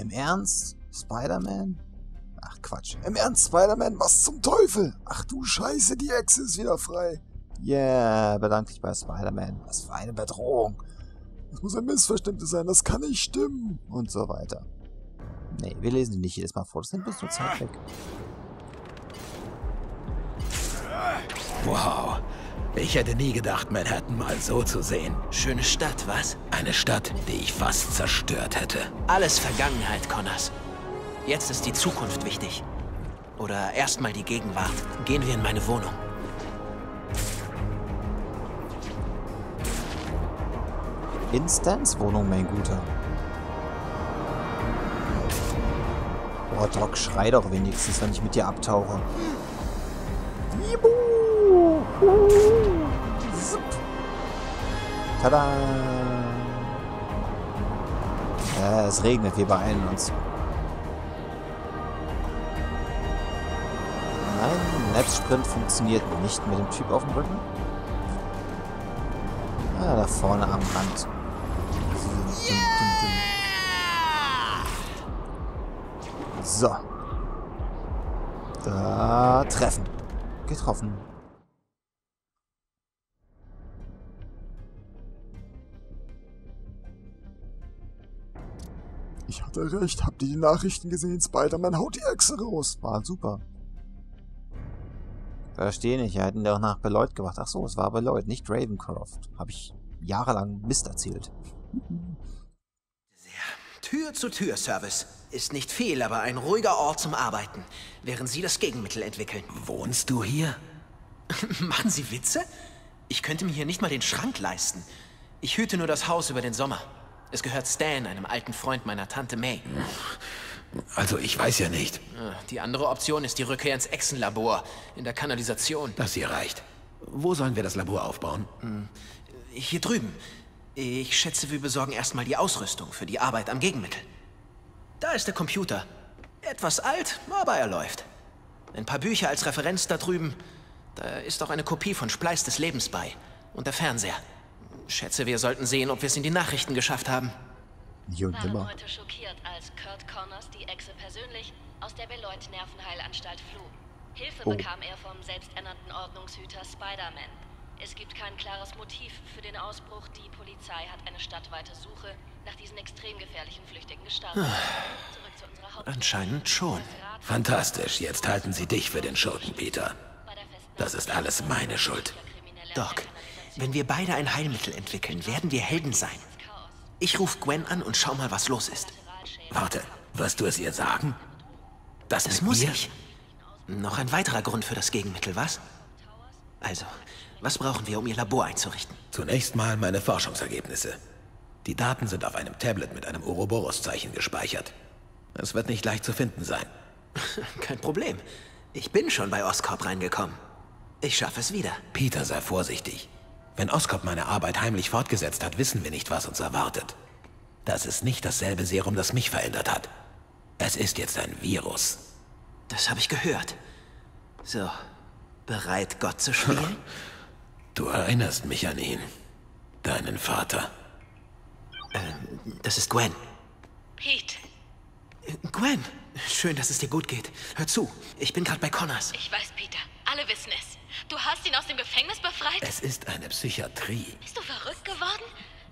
Im Ernst? Spider-Man? Ach Quatsch. Im Ernst, Spider-Man? Was zum Teufel? Ach du Scheiße, die Echse ist wieder frei. Yeah, bedank dich bei Spider-Man. Was für eine Bedrohung. Das muss ein Missverständnis sein, das kann nicht stimmen. Und so weiter. Nee, wir lesen die nicht jedes Mal vor, das nimmt uns nur Zeit weg. Wow. Ich hätte nie gedacht, Manhattan mal so zu sehen. Schöne Stadt, was? Eine Stadt, die ich fast zerstört hätte. Alles Vergangenheit, Connors. Jetzt ist die Zukunft wichtig. Oder erstmal die Gegenwart. Gehen wir in meine Wohnung. Instance Wohnung, mein Guter. Boah, Doc, schrei doch wenigstens, wenn ich mit dir abtauche. Juhu! Tada! Äh, es regnet, wir beeilen uns. Nein, Netzsprint funktioniert nicht mit dem Typ auf dem Rücken. Ah, da vorne am Rand. So. Da treffen. Getroffen. Ich hatte recht. Habt ihr die Nachrichten gesehen? Spider-Man haut die Echse raus. War super. Verstehe nicht, wir hätten doch nach Beloit gewacht. Ach so, es war Beloit, nicht Ravencroft. Habe ich jahrelang Mist erzählt. Tür-zu-Tür-Service ist nicht viel, aber ein ruhiger Ort zum Arbeiten, während Sie das Gegenmittel entwickeln. Wohnst du hier? Machen Sie Witze? Ich könnte mir hier nicht mal den Schrank leisten. Ich hüte nur das Haus über den Sommer. Es gehört Stan, einem alten Freund meiner Tante May. Also ich weiß ja nicht. Die andere Option ist die Rückkehr ins Echsenlabor, in der Kanalisation. Das hier reicht. Wo sollen wir das Labor aufbauen? Hier drüben. Ich schätze, wir besorgen erstmal die Ausrüstung für die Arbeit am Gegenmittel. Da ist der Computer. Etwas alt, aber er läuft. Ein paar Bücher als Referenz da drüben. Da ist auch eine Kopie von Spleiß des Lebens bei. Und der Fernseher. Schätze, wir sollten sehen, ob wir es in die Nachrichten geschafft haben. Und waren nimmer. heute schockiert, als Kurt Connors die Echse persönlich aus der Beloit Nervenheilanstalt floh. Hilfe Oh. bekam er vom selbsternannten Ordnungshüter Spider-Man. Es gibt kein klares Motiv für den Ausbruch. Die Polizei hat eine stadtweite Suche nach diesen extrem gefährlichen Flüchtigen gestartet. Zurück zu unserer Hauptstory. Anscheinend schon. Fantastisch. Jetzt halten sie dich für den Schurken, Peter. Das ist alles meine Schuld. Doc, wenn wir beide ein Heilmittel entwickeln, werden wir Helden sein. Ich ruf Gwen an und schau mal, was los ist. Warte, wirst du es ihr sagen? Das, Das muss mir? ich. Noch ein weiterer Grund für das Gegenmittel, was? Also, was brauchen wir, um ihr Labor einzurichten? Zunächst mal meine Forschungsergebnisse. Die Daten sind auf einem Tablet mit einem Ouroboros-Zeichen gespeichert. Es wird nicht leicht zu finden sein. Kein Problem. Ich bin schon bei Oscorp reingekommen. Ich schaffe es wieder. Peter, sei vorsichtig. Wenn Oscorp meine Arbeit heimlich fortgesetzt hat, wissen wir nicht, was uns erwartet. Das ist nicht dasselbe Serum, das mich verändert hat. Es ist jetzt ein Virus. Das habe ich gehört. So, bereit, Gott zu spielen? Du erinnerst mich an ihn. Deinen Vater. Das ist Gwen. Pete, Gwen, schön, dass es dir gut geht. Hör zu, ich bin gerade bei Connors. ich weiß, Peter. Alle wissen es. Du hast ihn aus dem Gefängnis befreit? Es ist eine Psychiatrie. Bist du verrückt geworden?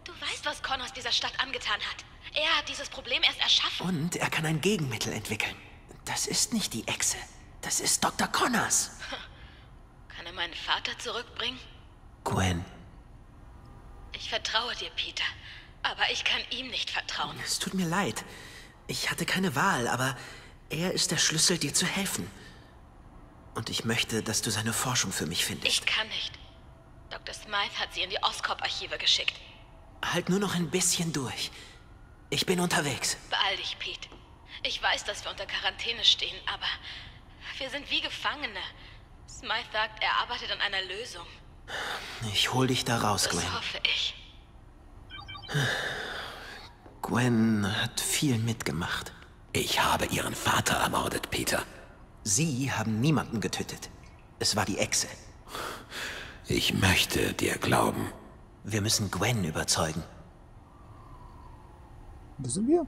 Du weißt, was Connors dieser Stadt angetan hat. Er hat dieses Problem erst erschaffen. Und er kann ein Gegenmittel entwickeln. Das ist nicht die Echse. Das ist Dr. Connors. Kann er meinen Vater zurückbringen? Gwen, Ich vertraue dir, Peter. Aber ich kann ihm nicht vertrauen. es tut mir leid. Ich hatte keine Wahl, aber er ist der Schlüssel, dir zu helfen. Und ich möchte, dass du seine Forschung für mich findest. Ich kann nicht. Dr. Smythe hat sie in die Oscorp-Archive geschickt. Halt nur noch ein bisschen durch. Ich bin unterwegs. Beeil dich, Pete. Ich weiß, dass wir unter Quarantäne stehen, aber wir sind wie Gefangene. Smythe sagt, er arbeitet an einer Lösung. Ich hol dich da raus, Das Gwen. hoffe ich. Gwen hat viel mitgemacht. Ich habe ihren Vater ermordet, Peter. Sie haben niemanden getötet. Es war die Echse. Ich möchte dir glauben. Wir müssen Gwen überzeugen. Wo sind wir?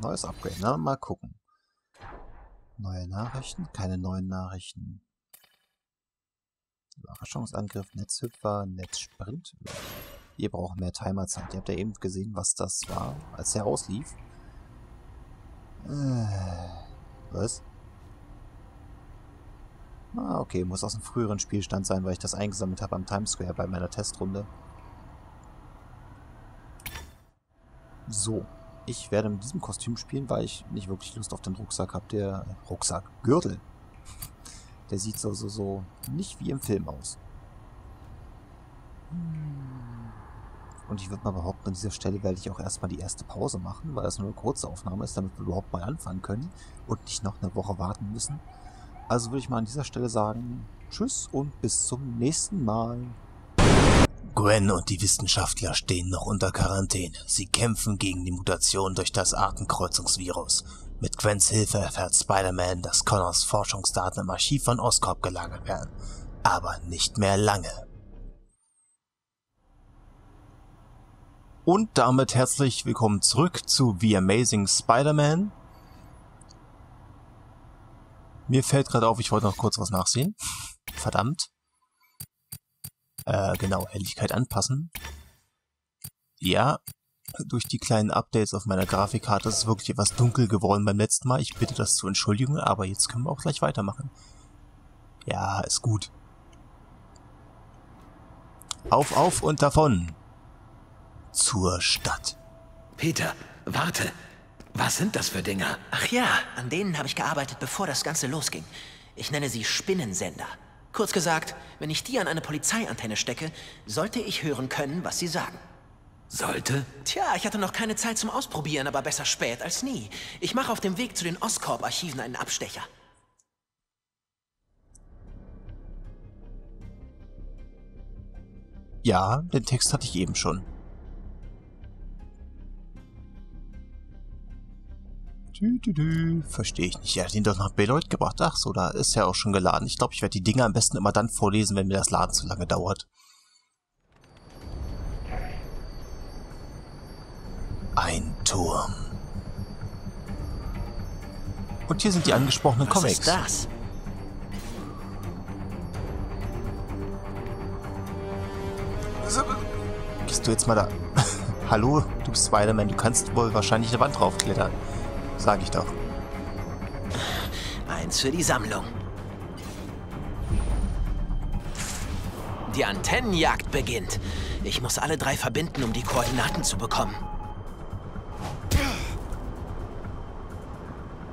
Neues Upgrade, ne? Mal gucken. Neue Nachrichten? Keine neuen Nachrichten. Überraschungsangriff, Netzhüpfer, Netzsprint. Ihr braucht mehr Timerzeit. Ihr habt ja eben gesehen, was das war, als er auslief. Äh, was? Ah, okay, muss aus einem früheren Spielstand sein, weil ich das eingesammelt habe am Times Square bei meiner Testrunde. So, ich werde mit diesem Kostüm spielen, weil ich nicht wirklich Lust auf den Rucksack habe. Der Rucksack, Gürtel. Der sieht so, so, so nicht wie im Film aus. Und ich würde mal behaupten, an dieser Stelle werde ich auch erstmal die erste Pause machen, weil das nur eine kurze Aufnahme ist, damit wir überhaupt mal anfangen können und nicht noch eine Woche warten müssen. Also würde ich mal an dieser Stelle sagen, tschüss und bis zum nächsten Mal. Gwen und die Wissenschaftler stehen noch unter Quarantäne. Sie kämpfen gegen die Mutation durch das Artenkreuzungsvirus. Mit Gwens Hilfe erfährt Spider-Man, dass Connors Forschungsdaten im Archiv von Oscorp gelagert werden. Aber nicht mehr lange. Und damit herzlich willkommen zurück zu The Amazing Spider-Man. Mir fällt gerade auf, ich wollte noch kurz was nachsehen. Verdammt. Äh, genau, Helligkeit anpassen. Ja, durch die kleinen Updates auf meiner Grafikkarte ist es wirklich etwas dunkel geworden beim letzten Mal. Ich bitte das zu entschuldigen, aber jetzt können wir auch gleich weitermachen. Ja, ist gut. Auf, auf und davon. Zur Stadt. Peter, warte. Was sind das für Dinger? Ach ja, an denen habe ich gearbeitet, bevor das Ganze losging. Ich nenne sie Spinnensender. Kurz gesagt, wenn ich die an eine Polizeiantenne stecke, sollte ich hören können, was sie sagen. Sollte? Tja, ich hatte noch keine Zeit zum Ausprobieren, aber besser spät als nie. Ich mache auf dem Weg zu den Oscorp-Archiven einen Abstecher. Ja, den Text hatte ich eben schon. Verstehe ich nicht. Er hat ihn doch nach Beloit gebracht. Ach so, da ist er auch schon geladen. Ich glaube, ich werde die Dinge am besten immer dann vorlesen, wenn mir das Laden zu lange dauert. Ein Turm. Und hier sind die angesprochenen Was Comics. ist das? Gehst du jetzt mal da... Hallo, du bist Spider-Man. Du kannst wohl wahrscheinlich eine Wand draufklettern. Sag ich doch. Eins für die Sammlung. Die Antennenjagd beginnt. Ich muss alle drei verbinden, um die Koordinaten zu bekommen.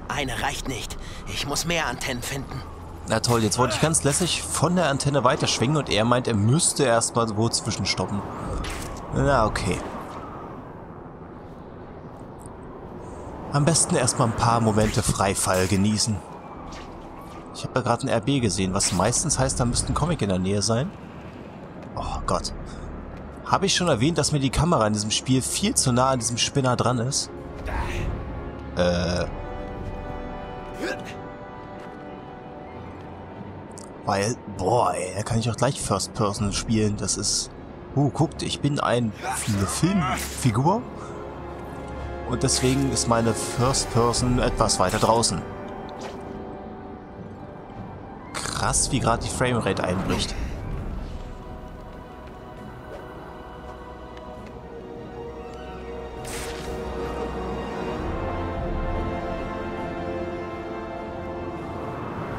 Eine reicht nicht. Ich muss mehr Antennen finden. Na toll, jetzt wollte ich ganz lässig von der Antenne weiterschwingen und er meint, er müsste erstmal wo zwischenstoppen. Na, okay. Am besten erstmal ein paar Momente Freifall genießen. Ich habe ja gerade ein RB gesehen, was meistens heißt, da müsste ein Comic in der Nähe sein. Oh Gott. Habe ich schon erwähnt, dass mir die Kamera in diesem Spiel viel zu nah an diesem Spinner dran ist? Äh... Weil, boah, ey, da kann ich auch gleich First Person spielen. Das ist... Uh, guckt, ich bin ein, Filmfigur. Und deswegen ist meine First Person etwas weiter draußen. Krass, wie gerade die Framerate einbricht.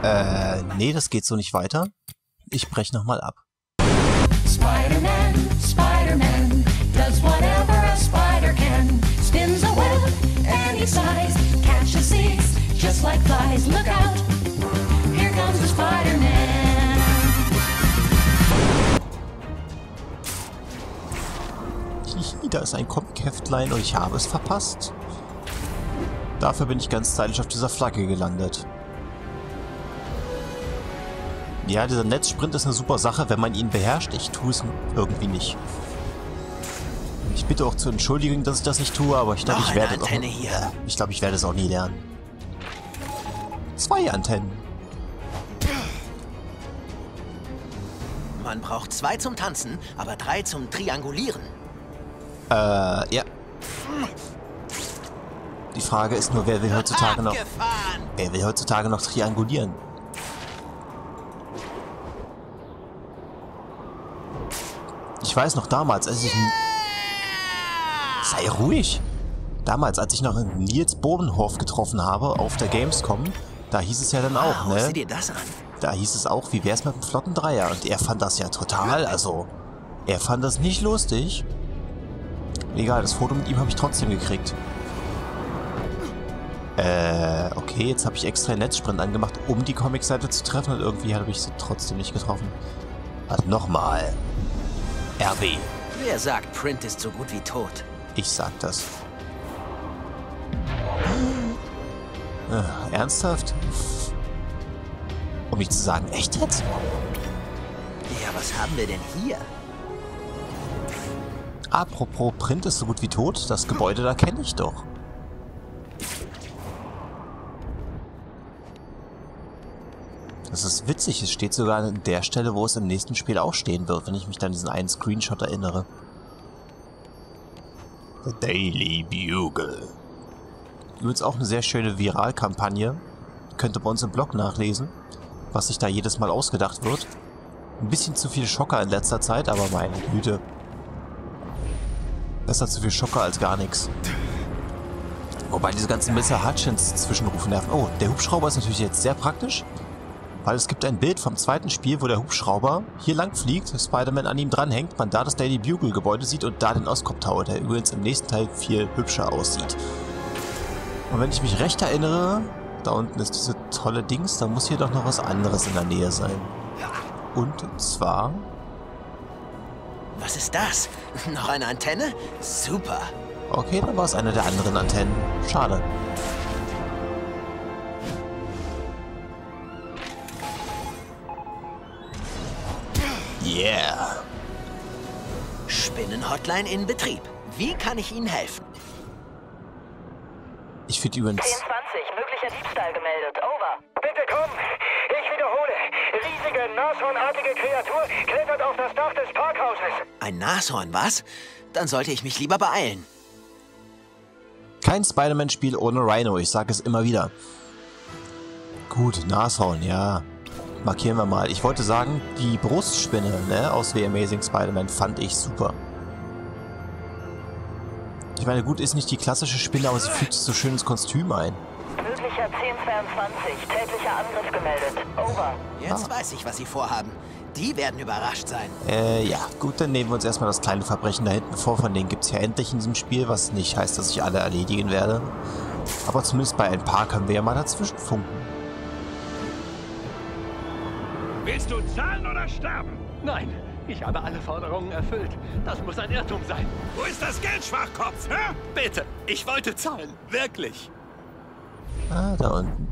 Äh, nee, das geht so nicht weiter. Ich brech nochmal ab. Spider-Man, Spider-Man, any size, catches seeds just like flies. Look out, here comes the Spider-Man. Da ist ein Comic-Heftlein und ich habe es verpasst. Dafür bin ich ganz stylisch auf dieser Flagge gelandet. Ja, dieser Netzsprint ist eine super Sache, wenn man ihn beherrscht. Ich tue es irgendwie nicht. Ich bitte auch zu entschuldigen, dass ich das nicht tue, aber ich glaube, ich werde es auch, hier. Ich glaube, ich werde es auch nie lernen. Zwei Antennen. Man braucht zwei zum Tanzen, aber drei zum Triangulieren. Äh, ja. Die Frage ist nur, wer will heutzutage noch, wer will heutzutage noch triangulieren? Ich weiß noch damals, als ich... Sei ruhig! Damals, als ich noch Nils Bodenhof getroffen habe auf der Gamescom, da hieß es ja dann auch, Wow, ne? dir das an. Da hieß es auch, wie wär's mit einem flotten Dreier? Und er fand das ja total, also... Er fand das nicht lustig. Egal, das Foto mit ihm habe ich trotzdem gekriegt. Äh, okay, jetzt habe ich extra einen Netzsprint angemacht, um die Comicseite zu treffen und irgendwie habe ich sie trotzdem nicht getroffen. Warte, nochmal. RB. Wer sagt, Print ist so gut wie tot? Ich sag das. Äh, ernsthaft? Um nicht zu sagen, echt jetzt? Ja, was haben wir denn hier? Apropos Print ist so gut wie tot, das Gebäude da kenne ich doch. Das ist witzig, es steht sogar an der Stelle, wo es im nächsten Spiel auch stehen wird, wenn ich mich dann an diesen einen Screenshot erinnere. The Daily Bugle. Übrigens auch eine sehr schöne Viralkampagne. Könnt ihr bei uns im Blog nachlesen, was sich da jedes Mal ausgedacht wird. Ein bisschen zu viel Schocker in letzter Zeit, aber meine Güte. Besser zu viel Schocker als gar nichts. Wobei diese ganzen Mr. Hutchins Zwischenrufe nerven. Oh, der Hubschrauber ist natürlich jetzt sehr praktisch, weil es gibt ein Bild vom zweiten Spiel, wo der Hubschrauber hier lang fliegt, Spider-Man an ihm dranhängt, man da das Daily Bugle Gebäude sieht und da den Oscorp Tower, der übrigens im nächsten Teil viel hübscher aussieht. Und wenn ich mich recht erinnere, da unten ist diese tolle Dings, da muss hier doch noch was anderes in der Nähe sein. Und zwar Was ist das? Noch eine Antenne? Super. Okay, dann war es eine der anderen Antennen. Schade. Yeah. Spinnenhotline in Betrieb. Wie kann ich Ihnen helfen? Ich finde übrigens... 1020, möglicher Diebstahl gemeldet. Over. Bitte komm! Ich wiederhole. Riesige, nashornartige Kreatur klettert auf das Dach des Parkhauses. Ein Nashorn, was? Dann sollte ich mich lieber beeilen. Kein Spider-Man-Spiel ohne Rhino, ich sage es immer wieder. Gut, Nashorn, ja. Markieren wir mal. Ich wollte sagen, die Brustspinne ne, aus The Amazing Spider-Man fand ich super. Ich meine, gut, ist nicht die klassische Spinne, aber sie fügt sich so schön ins Kostüm ein. Möglicher 1022, täglicher Angriff gemeldet. Over. Jetzt weiß ich, was Sie vorhaben. Die werden überrascht sein. Äh, ja, gut, dann nehmen wir uns erstmal das kleine Verbrechen da hinten vor. Von denen gibt es ja endlich in diesem Spiel, was nicht heißt, dass ich alle erledigen werde. Aber zumindest bei ein paar können wir ja mal dazwischen funken. Willst du zahlen oder sterben? Nein, ich habe alle Forderungen erfüllt. Das muss ein Irrtum sein. Wo ist das Geld, Schwachkopf? Hä? Bitte, ich wollte zahlen. Wirklich. Ah, da unten.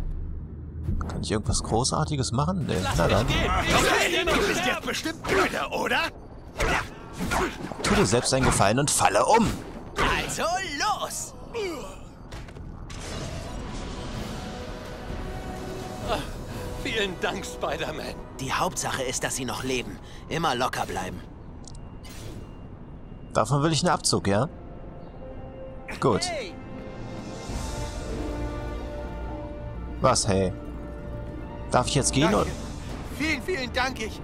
Kann ich irgendwas Großartiges machen? Nee, na dann. Okay, du bist jetzt bestimmt müde, oder? Tu dir selbst einen Gefallen und falle um. Also los! Vielen Dank, Spider-Man. Die Hauptsache ist, dass Sie noch leben. Immer locker bleiben. Davon will ich einen Abzug, ja? Gut. Was, hey? Darf ich jetzt gehen? Oder? Vielen, vielen Dank, ich...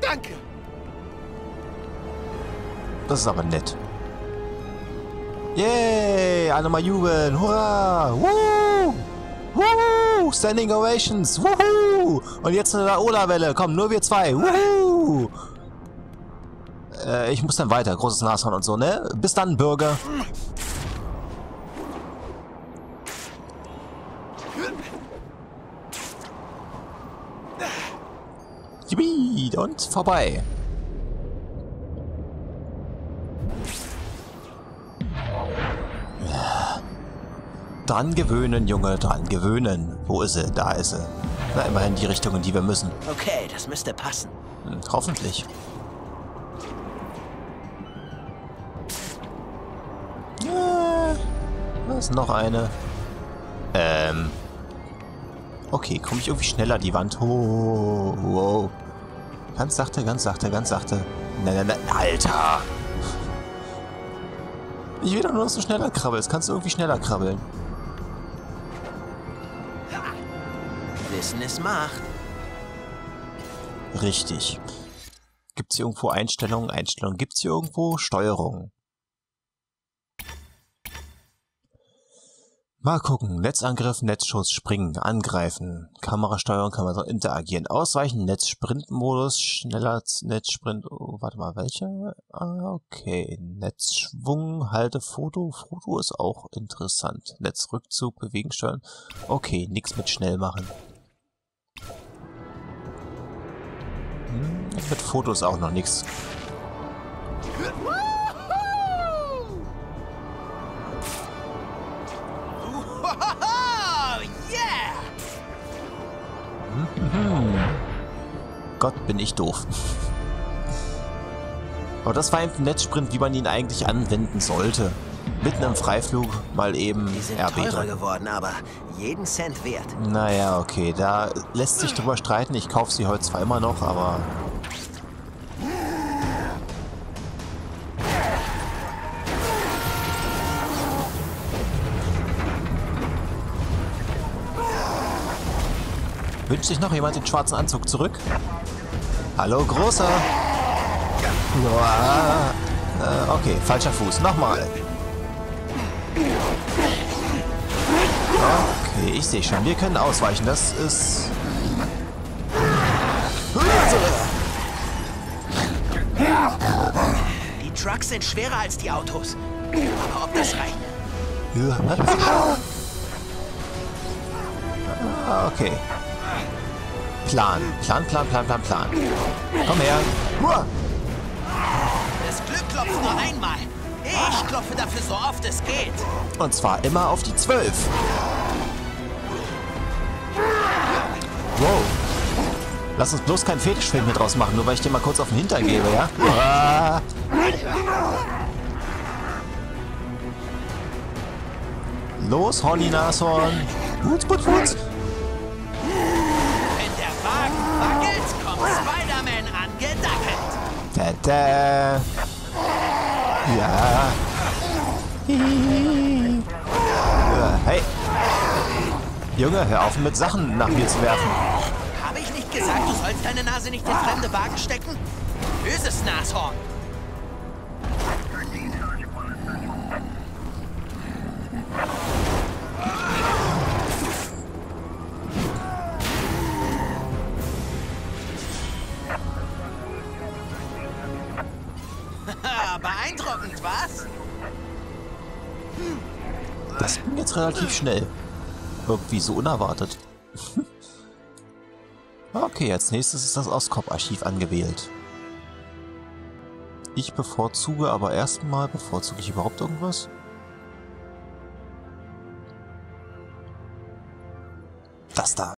Danke. Das ist aber nett. Yay! Alle mal jubeln! Hurra! Woo! Woo! Standing Ovations! Woohoo! Und jetzt eine Laola-Welle. Komm, nur wir zwei. Woohoo! Äh, ich muss dann weiter. Großes Nashorn und so, ne? Bis dann, Bürger. Yippie! Und vorbei. Dran gewöhnen, Junge, dran gewöhnen. Wo ist sie? Da ist sie. Na, immerhin die Richtung, in die wir müssen. Okay, das müsste passen. Hm, hoffentlich. Ja, da ist noch eine. Ähm. Okay, komme ich irgendwie schneller die Wand hoch? Wow. Ganz sachte, ganz sachte, ganz sachte. Nein, nein, nein. Alter! Ich will doch nur, dass du schneller krabbelst. Kannst du irgendwie schneller krabbeln? Wissen ist Macht. Richtig. Gibt's hier irgendwo Einstellungen? Einstellungen gibt's hier irgendwo? Steuerung. Mal gucken. Netzangriff, Netzschuss, springen, angreifen. Kamerasteuerung kann man so interagieren. Ausweichen, Netzsprintmodus, schneller Netzsprint. Oh, warte mal, welcher? Ah, okay. Netzschwung, Halte, Foto. Foto ist auch interessant. Netzrückzug, Bewegen, steuern. Okay, nichts mit schnell machen. Hm, mit Fotos auch noch nichts. Gott, bin ich doof. Aber das war ein Netzsprint, wie man ihn eigentlich anwenden sollte. Mitten im Freiflug mal eben Die sind RB teurer geworden, aber jeden Cent wert. Naja, okay, da lässt sich drüber streiten. Ich kaufe sie heute zwar immer noch, aber... Wünscht sich noch jemand den schwarzen Anzug zurück? Hallo, Großer! Uah. Äh, okay, falscher Fuß. Nochmal. Okay, ich sehe schon. Wir können ausweichen. Das ist... Die Trucks sind schwerer als die Autos. Aber ob das reicht? Ah, Okay. Plan. Plan, Plan, Plan, Plan, Plan. Komm her. Das Glück klopft nur einmal. Ich klopfe dafür so oft es geht. Und zwar immer auf die 12. Wow. Lass uns bloß keinen Fetischfilm hier draus machen, nur weil ich dir mal kurz auf den Hintern gebe, ja? Ah. Los, Horny Nashorn. Putz, putz, putz. Wenn der Wagen wackelt, kommt Spider-Man angedackelt. Da, da. Ja. Hey. Junge, hör auf mit Sachen nach mir zu werfen. Habe ich nicht gesagt, du sollst deine Nase nicht in fremde Wagen stecken? Böses Nashorn. Relativ schnell. Irgendwie so unerwartet. okay, als nächstes ist das Oscop-Archiv angewählt. Ich bevorzuge aber erstmal, bevorzuge ich überhaupt irgendwas?